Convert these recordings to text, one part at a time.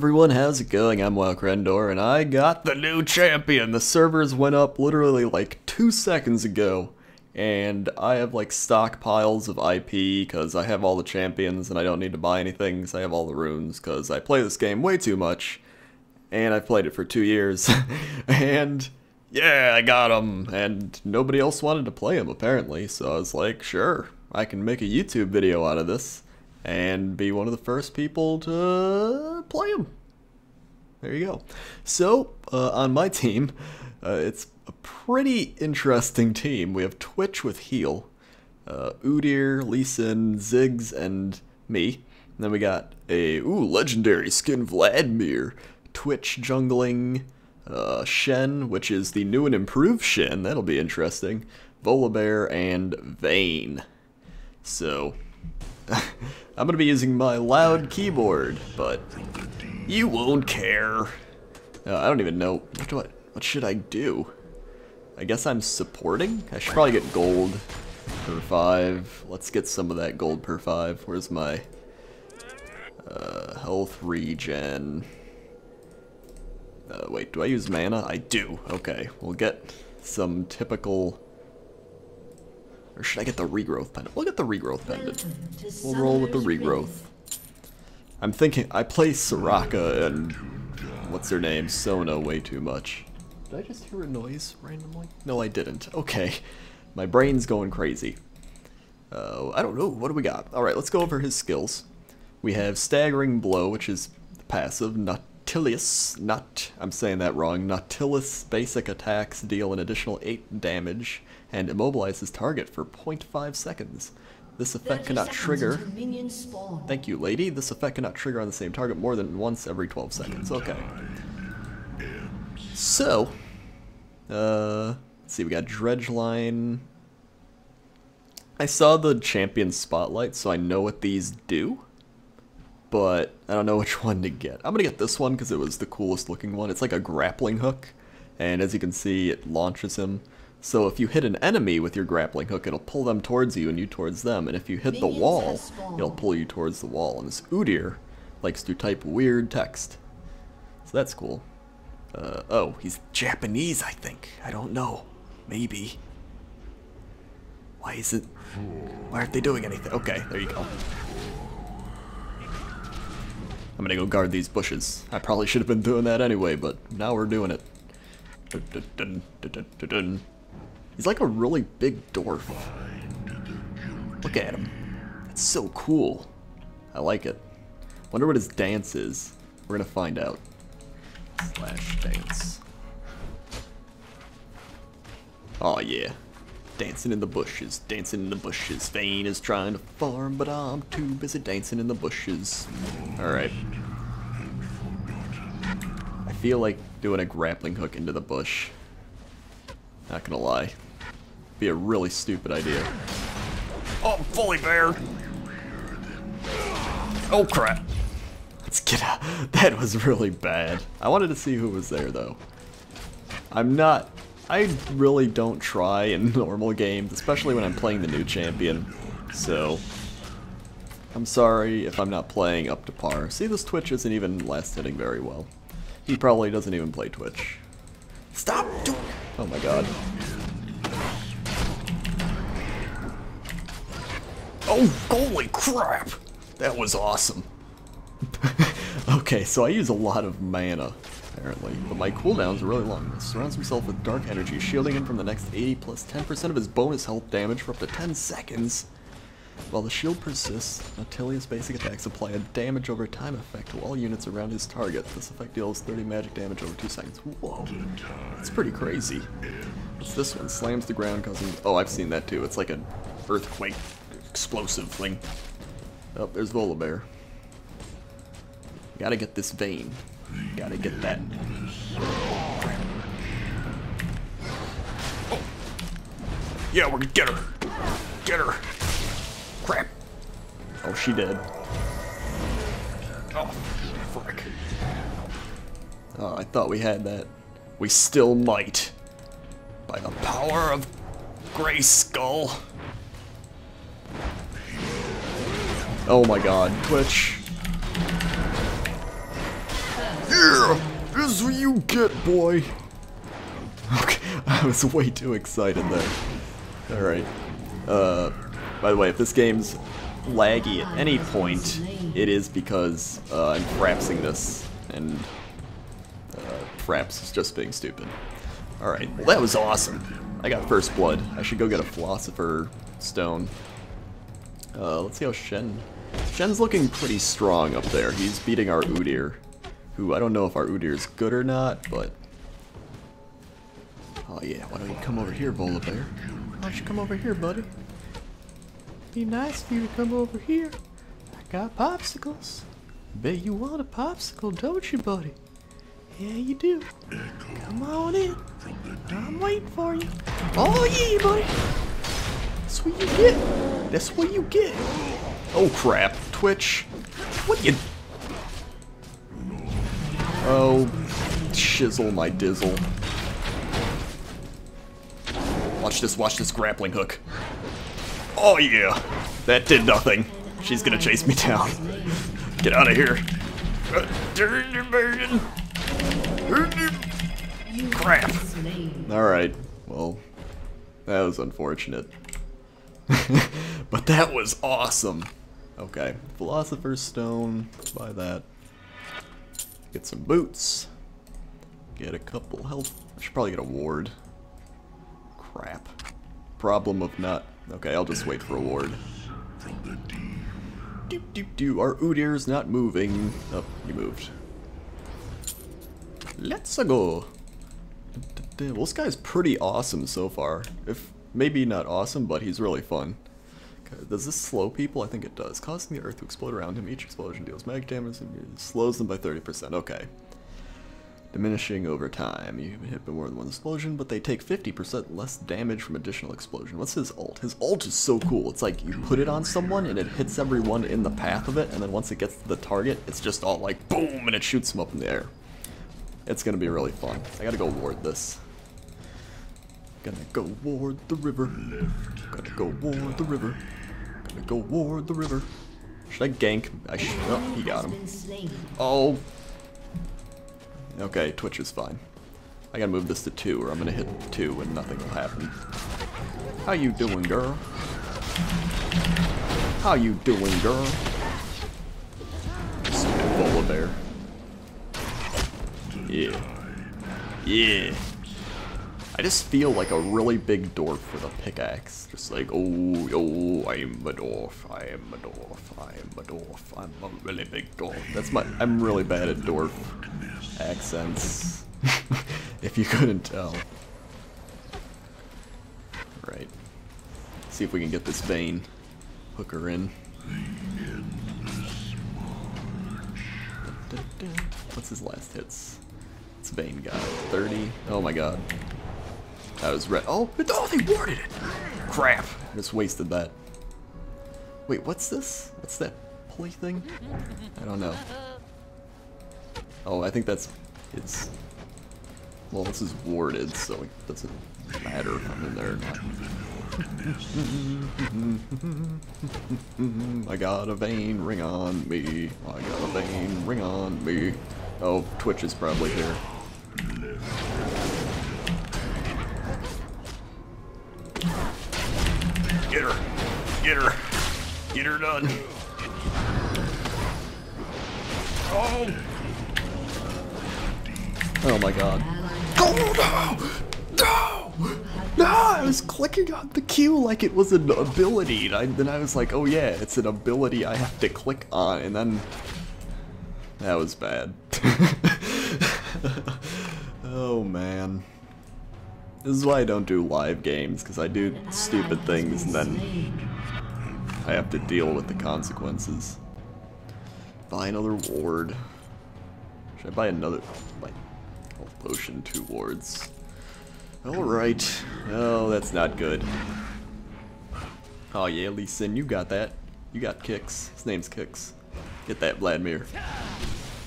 Everyone, how's it going? I'm Wow and I got the new champion! The servers went up literally like two seconds ago, and I have like stockpiles of IP because I have all the champions and I don't need to buy anything because I have all the runes because I play this game way too much, and I've played it for two years, and yeah, I got him, and nobody else wanted to play him apparently, so I was like, sure, I can make a YouTube video out of this and be one of the first people to play him. There you go. So, uh, on my team, uh, it's a pretty interesting team. We have Twitch with Heal, uh, Udyr, Lee Sin, Ziggs, and me. And then we got a, ooh, legendary skin Vladimir, Twitch jungling, uh, Shen, which is the new and improved Shen, that'll be interesting, Volibear, and Vayne. So, I'm gonna be using my loud keyboard, but you won't care. Uh, I don't even know, what, what should I do? I guess I'm supporting? I should probably get gold per 5. Let's get some of that gold per 5. Where's my uh, health regen? Uh, wait, do I use mana? I do. Okay, we'll get some typical or should I get the regrowth pendant? We'll get the regrowth pendant. We'll roll with the regrowth. I'm thinking, I play Soraka and what's her name, Sona way too much. Did I just hear a noise randomly? No, I didn't. Okay. My brain's going crazy. Uh, I don't know. What do we got? Alright, let's go over his skills. We have Staggering Blow, which is passive. Nautilus, not, I'm saying that wrong. Nautilus basic attacks deal an additional 8 damage and immobilizes target for 0.5 seconds. This effect cannot trigger. Thank you, lady. This effect cannot trigger on the same target more than once every 12 seconds. Okay. So, uh, let's see. We got Dredge Line. I saw the champion spotlight, so I know what these do. But I don't know which one to get. I'm gonna get this one because it was the coolest looking one. It's like a grappling hook, and as you can see, it launches him. So if you hit an enemy with your grappling hook, it'll pull them towards you and you towards them. And if you hit the wall, it'll pull you towards the wall. And this Udyr likes to type weird text. So that's cool. Uh, oh, he's Japanese, I think. I don't know. Maybe. Why is it... Why aren't they doing anything? Okay, there you go. I'm gonna go guard these bushes. I probably should have been doing that anyway, but now we're doing it. Dun, dun, dun, He's like a really big dwarf. Look at him. It's so cool. I like it. Wonder what his dance is. We're gonna find out. Slash dance. Oh yeah. Dancing in the bushes, dancing in the bushes. Vayne is trying to farm, but I'm too busy dancing in the bushes. Alright. I feel like doing a grappling hook into the bush. Not gonna lie be a really stupid idea. Oh, Volibear! Oh crap! Let's get out. That was really bad. I wanted to see who was there though. I'm not... I really don't try in normal games, especially when I'm playing the new champion. So... I'm sorry if I'm not playing up to par. See, this Twitch isn't even last hitting very well. He probably doesn't even play Twitch. Stop doing... Oh my god. Oh, holy crap! That was awesome. okay, so I use a lot of mana, apparently, but my cooldowns are really long. He surrounds himself with dark energy, shielding him from the next 80 plus 10% of his bonus health damage for up to 10 seconds. While the shield persists, Nautilius' basic attacks apply a damage over time effect to all units around his target. This effect deals 30 magic damage over 2 seconds. Whoa, that's pretty crazy. This one? Slams the ground causing... Oh, I've seen that too. It's like an earthquake explosive thing. Oh, there's Volibear. Gotta get this Vayne. Gotta get that. Oh. Yeah, we're gonna get her. Get her. Crap. Oh, she did. Oh, frick. Oh, I thought we had that. We still might. By the power of Grayskull. Oh my god, Twitch. Yeah! This is what you get, boy! Okay, I was way too excited there. Alright. Uh, by the way, if this game's laggy at any point, it is because uh, I'm frapsing this, and uh, fraps is just being stupid. Alright, well that was awesome. I got first blood. I should go get a Philosopher Stone. Uh, let's see how Shen... Shen's looking pretty strong up there. He's beating our Udyr, who I don't know if our Udyr is good or not, but... Oh yeah, why don't you come over here, Volibear? Why don't you come over here, buddy? Be nice for you to come over here. I got popsicles. Bet you want a popsicle, don't you, buddy? Yeah, you do. Come on in. I'm waiting for you. Oh yeah, buddy. That's what you get. That's what you get. Oh crap, Twitch. What you? Oh, shizzle my dizzle. Watch this, watch this grappling hook. Oh yeah, that did nothing. She's gonna chase me down. Get out of here. Crap. Alright, well, that was unfortunate. but that was awesome. Okay, Philosopher's Stone, buy that. Get some boots. Get a couple health. I should probably get a ward. Crap. Problem of not. Okay, I'll just wait for a ward. Do do do. Our Udyr's not moving. Oh, he moved. Let's go. Well, this guy's pretty awesome so far. If maybe not awesome, but he's really fun. Okay, does this slow people? I think it does. Causing the earth to explode around him. Each explosion deals mag damage and slows them by 30%. Okay. Diminishing over time. You hit by more than one explosion, but they take 50% less damage from additional explosion. What's his ult? His ult is so cool. It's like you put it on someone and it hits everyone in the path of it, and then once it gets to the target, it's just all like boom, and it shoots them up in the air. It's gonna be really fun. I gotta go ward this. Gonna go ward the river. Gotta go ward the river. Gonna go ward the river. Should I gank? I should. Oh, he got him. Oh. Okay, Twitch is fine. I gotta move this to two, or I'm gonna hit two and nothing will happen. How you doing, girl? How you doing, girl? Stupid bear. Yeah. Yeah. I just feel like a really big dwarf with a pickaxe. Just like, oh, oh, I'm a dwarf, I am a dwarf, I am a dwarf, I'm a really big dwarf. That's my, I'm really bad at dwarf accents, if you couldn't tell. Right. See if we can get this Vayne. Hook her in. What's his last hits? It's Vayne guy. 30. Oh my god. That was red. Oh, oh, they warded it! Crap. I just wasted that. Wait, what's this? What's that pulley thing? I don't know. Oh, I think that's... It's... Well, this is warded, so it doesn't matter if I'm in there or not. I got a Vayne ring on me. I got a Vayne ring on me. Oh, Twitch is probably here. Get her. Get her done. Oh. Oh my god. Oh no! No! No! I was clicking on the Q like it was an ability. And I, then I was like, oh yeah, it's an ability I have to click on. And then... That was bad. oh man. This is why I don't do live games, because I do stupid things and then I have to deal with the consequences. Buy another ward. Should I buy another like potion, two wards? Alright. Oh, that's not good. Oh yeah, Lee Sin, you got that. You got kicks. His name's Kicks. Get that, Vladimir.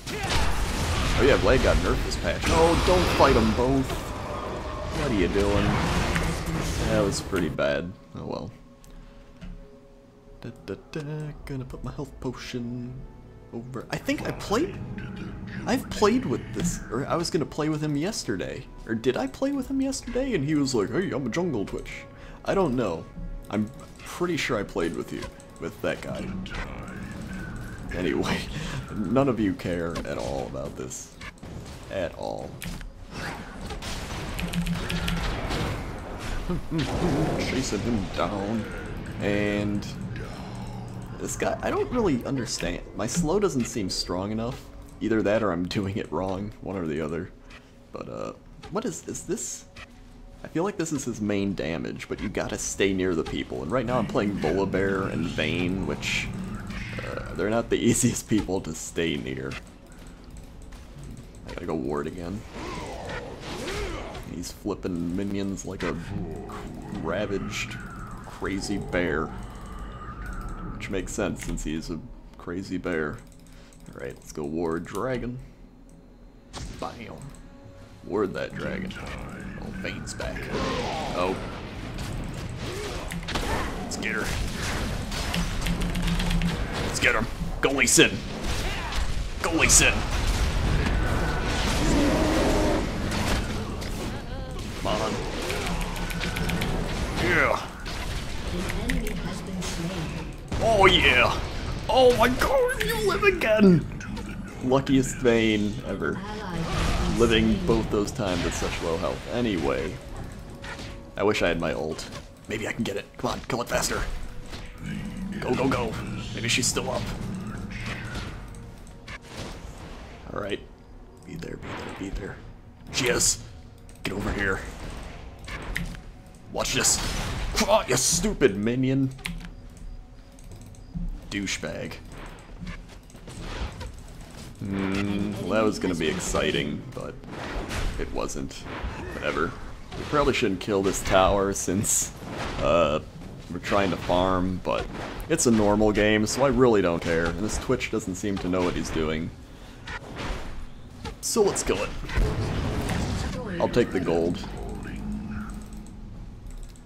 Oh yeah, Vlad got nerfed this patch. Oh, don't fight them both. What are you doing? That was pretty bad. Oh well. Da, da, da. Gonna put my health potion. over. I think I played. I've played with this, or I was gonna play with him yesterday. Or did I play with him yesterday? And he was like, hey, I'm a jungle twitch. I don't know. I'm pretty sure I played with you, with that guy. Anyway, none of you care at all about this. At all. Chasing him down. And this guy, I don't really understand. My slow doesn't seem strong enough. Either that or I'm doing it wrong, one or the other. But, uh, what is, is this? I feel like this is his main damage, but you gotta stay near the people. And right now I'm playing Volibear and Vayne, which, uh, they're not the easiest people to stay near. I gotta go ward again. He's flipping minions like a ravaged, crazy bear. Which makes sense since he's a crazy bear. Alright, let's go ward dragon. Bam. Ward that dragon. Oh, Vayne's back. Oh. Let's get her. Let's get him. Go Lee Sin. Go Lee Sin. Come on. Yeah. Oh yeah. Oh my god, you live again. Luckiest Vayne ever. Living both those times at such low health. Anyway. I wish I had my ult. Maybe I can get it. Come on, kill it faster. Go, go, go. Maybe she's still up. Alright. Be there, be there, be there. She is. Get over here. Watch this. Oh, you stupid minion. Douchebag. Hmm, well, that was gonna be exciting, but it wasn't. Whatever. We probably shouldn't kill this tower since uh, we're trying to farm, but it's a normal game, so I really don't care. And this Twitch doesn't seem to know what he's doing. So let's kill it. I'll take the gold.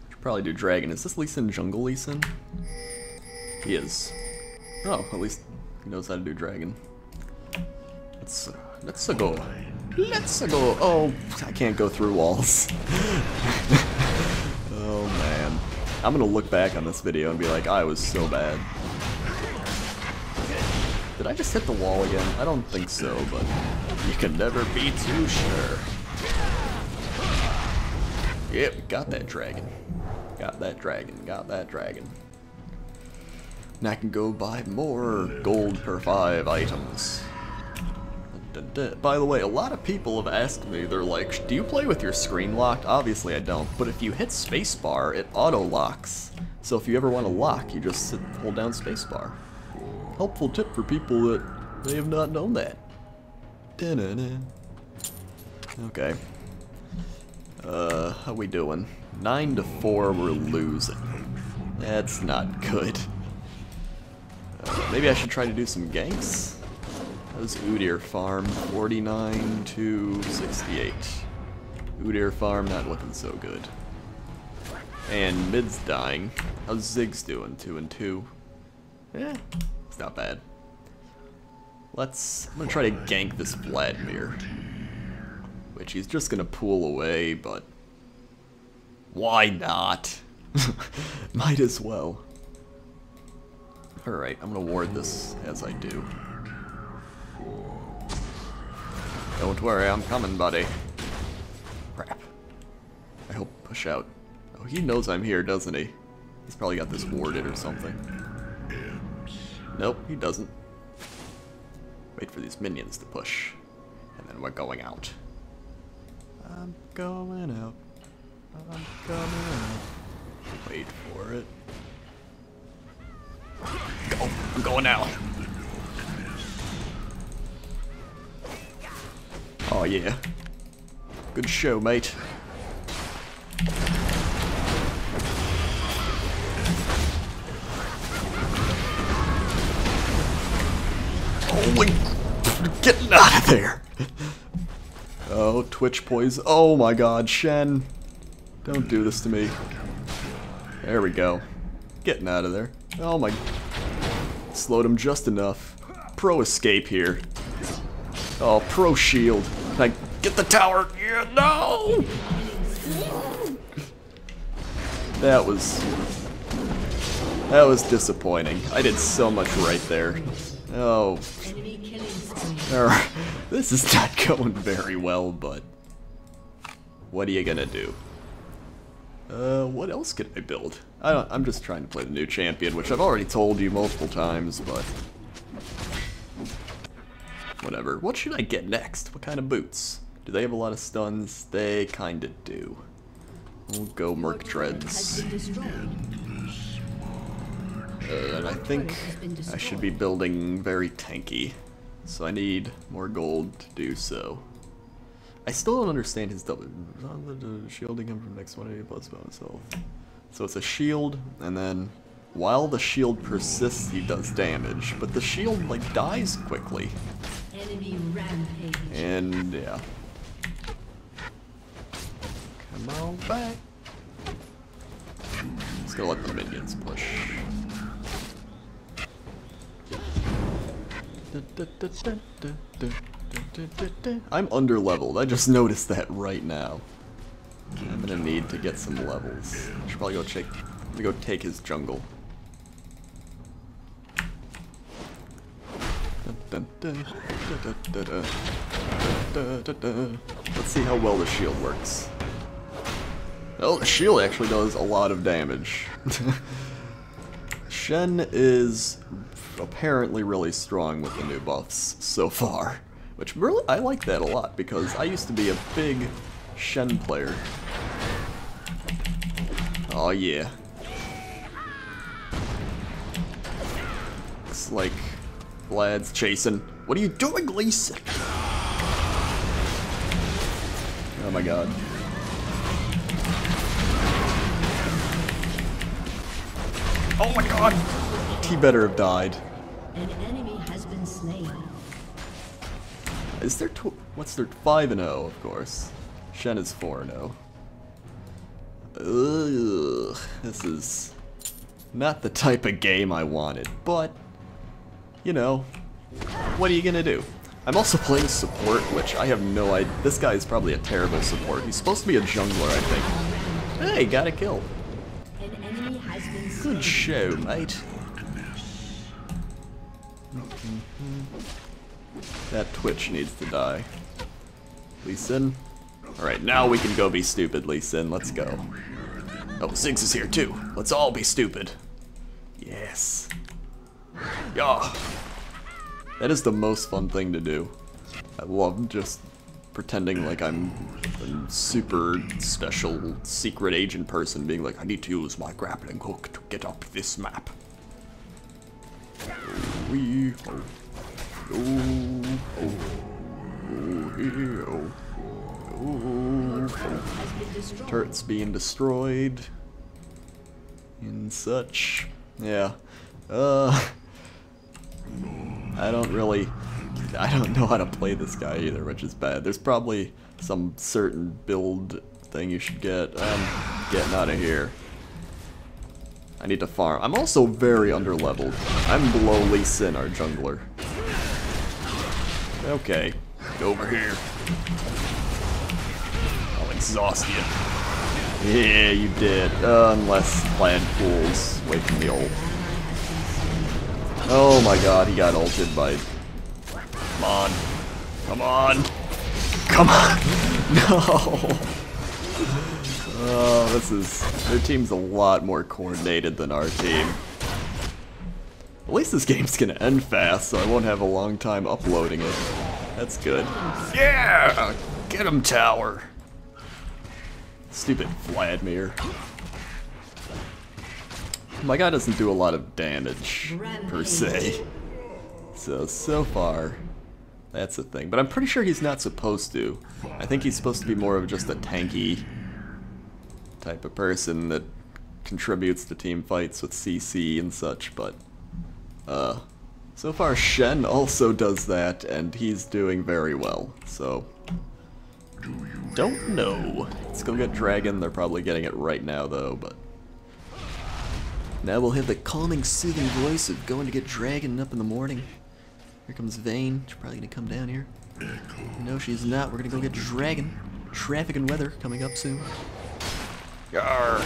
Should probably do dragon. Is this Lee Sin jungle Lee Sin? He is. Oh, at least he knows how to do dragon. Let's uh, let's go. Let's go. Oh, I can't go through walls. oh man, I'm gonna look back on this video and be like, I was so bad. Did I just hit the wall again? I don't think so, but you can never be too sure. Yep, got that dragon. Got that dragon, got that dragon. Now I can go buy more gold per five items. By the way, a lot of people have asked me, they're like, do you play with your screen locked? Obviously I don't, but if you hit spacebar, it auto-locks. So if you ever want to lock, you just sit, hold down spacebar. Helpful tip for people that may have not known that. Okay. Uh, how we doing? 9 to 4, we're losing. That's not good. Uh, maybe I should try to do some ganks? How's Udyr farm? 49 to 68. Udyr farm not looking so good. And mid's dying. How's Ziggs doing? 2 and 2. Yeah, it's not bad. Let's... I'm gonna try to gank this Vladimir. Which he's just gonna pull away, but... Why not? Might as well. Alright, I'm gonna ward this as I do. Don't worry, I'm coming, buddy. Crap. I hope push out. Oh, he knows I'm here, doesn't he? He's probably got this warded or something. Nope, he doesn't. Wait for these minions to push. And then we're going out. I'm going out. I'm coming out. Wait for it. Go. I'm going now. Oh yeah. Good show, mate. Oh, Holy... Getting out of there! Oh, Twitch poison. Oh my god, Shen. Don't do this to me. There we go. Getting out of there. Oh my... Slowed him just enough. pro escape here. Oh, pro shield. Can I get the tower? Yeah, no! That was... That was disappointing. I did so much right there. Oh. This is not going very well, but... What are you gonna do? Uh, what else could I build? I don't, I'm just trying to play the new champion, which I've already told you multiple times, but... Whatever. What should I get next? What kind of boots? Do they have a lot of stuns? They kinda do. We'll go Merc Treads. Uh, and I think I should be building very tanky. So I need more gold to do so. I still don't understand his double shielding him from next one plus bonus health. So it's a shield, and then while the shield persists, he does damage, but the shield like dies quickly. Enemy rampage. And yeah. Come on back. Just gonna let the minions push. I'm under leveled. I just noticed that right now. I'm gonna need to get some levels. Should probably go check. Me go take his jungle. Let's see how well the shield works. Oh, the shield actually does a lot of damage. Shen is apparently really strong with the new buffs so far. Which really, I like that a lot because I used to be a big Shen player. Oh yeah. Looks like Vlad's chasing. What are you doing, Sin? Oh my god. Oh my god! He better have died. An enemy has been slain. Is there tw what's there 5 and 0, of course. Shen is 4 and 0. Ugh, this is not the type of game I wanted, but you know, what are you gonna do? I'm also playing support, which I have no idea. This guy is probably a terrible support. He's supposed to be a jungler, I think. Hey, got a kill. Good show, mate. Mm-hmm. That Twitch needs to die. Lee Sin. Alright, now we can go be stupid, Lee Sin. Let's go. Oh, Ziggs is here too. Let's all be stupid. Yes. Yeah. That is the most fun thing to do. I love just pretending like I'm a super special secret agent person being like, I need to use my grappling hook to get up this map. We oh, oh, Turrets being destroyed and such. Yeah. Uh I don't really I don't know how to play this guy either, which is bad. There's probably some certain build thing you should get. I'm getting out of here. I need to farm. I'm also very underleveled. I'm below Lee Sin, our jungler. Okay, go over here. I'll exhaust you. Yeah, you did. Uh, unless Plan Pools wait from the ult. Oh my god, he got ulted by Come on. Come on. Come on. No. Oh, this is... Their team's a lot more coordinated than our team. At least this game's gonna end fast, so I won't have a long time uploading it. That's good. Yeah! Get him, tower! Stupid Vladimir. My guy doesn't do a lot of damage, per se. So, so far, that's the thing. But I'm pretty sure he's not supposed to. I think he's supposed to be more of just a tanky type of person that contributes to team fights with CC and such, but uh, so far Shen also does that, and he's doing very well, so don't know. Let's go get Dragon, they're probably getting it right now though, but now we'll have the calming, soothing voice of going to get Dragon up in the morning. Here comes Vayne. She's probably gonna come down here. No, she's not. We're gonna go get Dragon. Traffic and weather coming up soon. Yarr.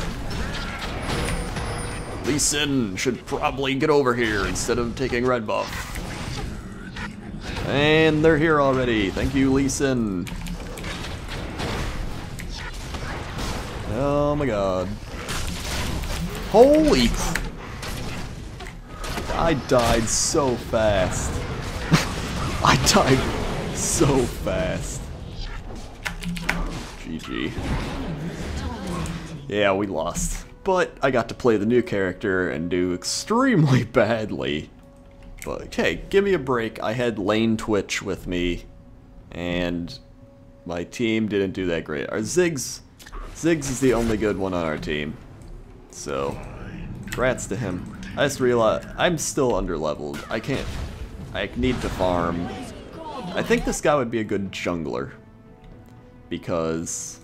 Lee Sin should probably get over here instead of taking red buff. And they're here already. Thank you, Lee Sin. Oh my god. Holy I died so fast. I died so fast. GG. Yeah, we lost. But I got to play the new character and do extremely badly. But hey, give me a break. I had Lane Twitch with me, and my team didn't do that great. Our Ziggs, Ziggs is the only good one on our team. So, congrats to him. I just realized I'm still under leveled. I can't. I need to farm. I think this guy would be a good jungler because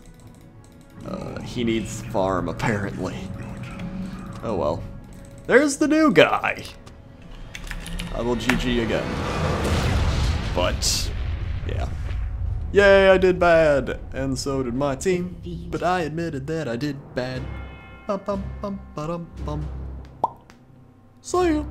uh, he needs farm apparently. Oh well. There's the new guy. I will GG again. But, yeah. Yay, I did bad! And so did my team. But I admitted that I did bad. Bum bum bum ba dum bum. See ya!